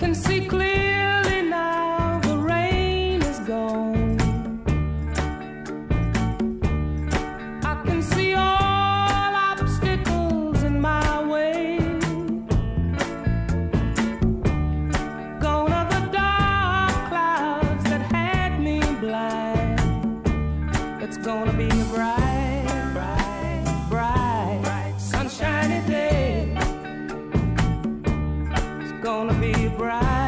can see gonna be bright.